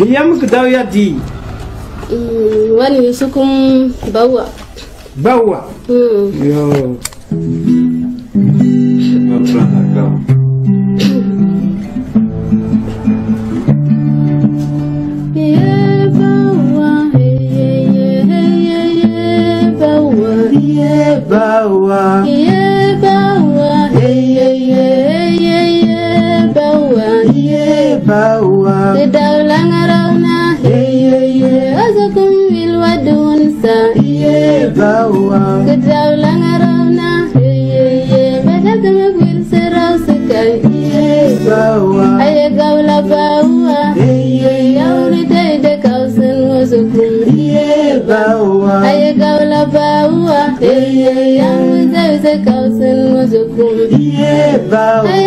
Giliam kedaw ya di Mm, wani sukum bawa bawa. Mm. Yo. Yeah, bawa, hey, yeah, yeah, hey, yeah, yeah, bawa. Ye bawa. Yeah, bawa, hey, yeah, yeah, Bawa. Kedaw lang araw na, hey, yeah, yeah, asakum wilwadun sa. Ye bawa. Kedaw lang araw na, hey, yeah, yeah, badak bawa. Ay gawla bawa, ye, yawri day de kausun wazukum. Ye bawa. Ay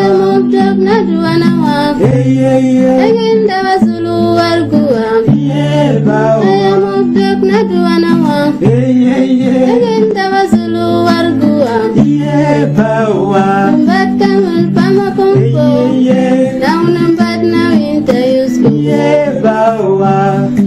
gawla bawa, hey, yawri day de kausun wazukum. Ye bawa. Ay mubdak na wa, ye, ye. ay dawa sulu warguwa. Ye bawa. Ay mubdak na duwana wa, ye, ye. ay dawa sulu. Ye bawa. Mbat kamul pama Hey, kumpo, ye, ye. dauna mbat na winta yusku. Ye bawa.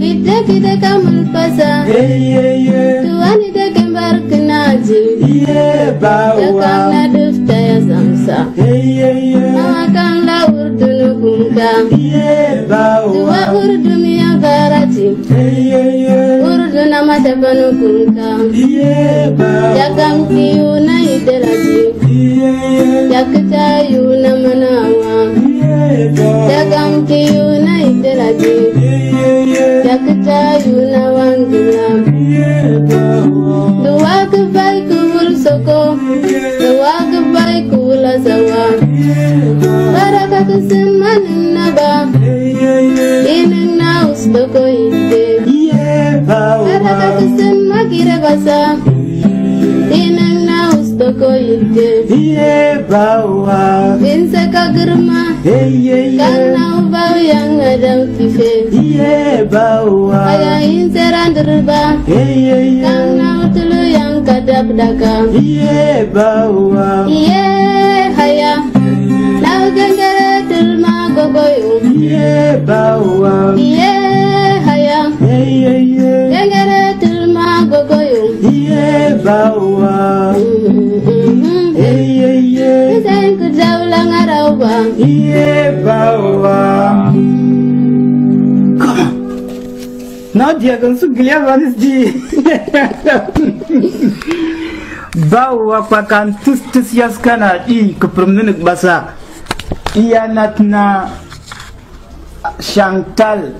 Kita kita kamul pasa, Hey, ye, ye. tuani de kembar kenaji. Ye bawa. Yakang na dufta ya samsa, Hey, ye, ye. makan la urdunu kumka. Ye Tua bawa. urdunu ya garati, Hey, ye, ye. urduna mata Dua kebai kubur soko, dua kebai kula sawa. Baraka ustoko. Baraka ustoko ide. Ye bawa. Inse kagirma, Hey, ye, ye. ubau yang ada kife. Ye inse berubah yeah, yeah, yeah. Karena utulu yang kada pedagang Iye bawa. Iye haya. Nau gangara tulma gogoyu um. Iye bawa. Iye haya. Iya, iya. Yeah, Gangara tulma gogoyu um. Iye bawa. Misain kerja ulang arawa Iye bawa. Come on. Nadia kan su giliya vanis di. Bawa pakan tus tus yaskana i kuprumninik basa. Iya natna Chantal.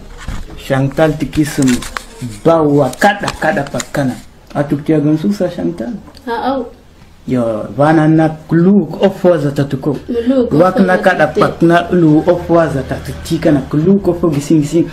Chantal tikisum bawa kada kada pakana. Atuk tiagan susa Chantal. ha'au, Yo vana na kluk ofwaza tatuko. muluk. Wak na kada pak na lu ofwaza tatutika na kluk ofo gising gising.